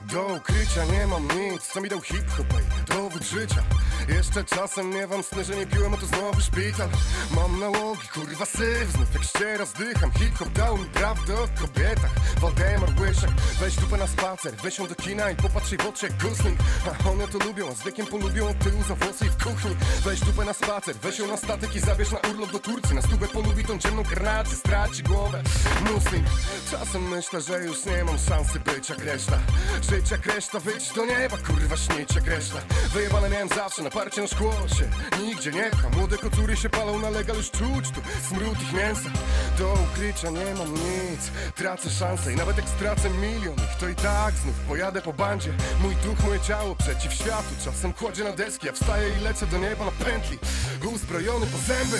Do ukrycia nie mam nic, co mi dał hip-hop, dowód życia Jeszcze czasem miewam sny, że nie piłem, a to znowu szpital. Mam nałogi, kurwa syf, znów jak ściera zdycham. Hip-hop dał mi prawdę o kobietach. Waldemar Łyszek, weź dupę na spacer Weź ją do kina i popatrz jej w oczy jak A one to lubią, a z wiekiem polubią od tyłu za włosy i w kuchni. Weź dupę na spacer, weź ją na statek i zabierz na urlop do Turcji. Na stówę polubi tą ciemną karnację, straci głowę. Muslim, czasem myślę, że już nie mam szansy być jak reszta Żyć jak reszta, wyjść do nieba, kurwa jak reszta Wyjebane miałem zawsze, na parcie na szkło się Nigdzie nie pcham, młode kocury się palą na legal Już czuć tu smród ich mięsa. Do ukrycia nie mam nic, tracę szansę I nawet jak stracę milion to i tak znów pojadę po bandzie. Mój duch, moje ciało przeciw światu. Czasem kładzie na deski, ja wstaję i lecę do nieba na pętli. Uzbrojony po zęby